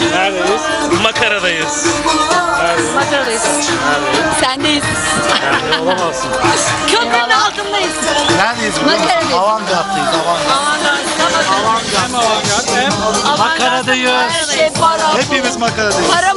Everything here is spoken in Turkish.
Neredeyiz? Makaradayız. Neredeyiz? Makaradayız. Neredeyiz? Sendeyiz. Yani olamazsın. Köprünün altındayız. Neredeyiz bugün? Makaradayız. Avantgard'dayız. Avantgard. Hem avantgard hem Makaradayız. Hepimiz makaradayız. Paramatik.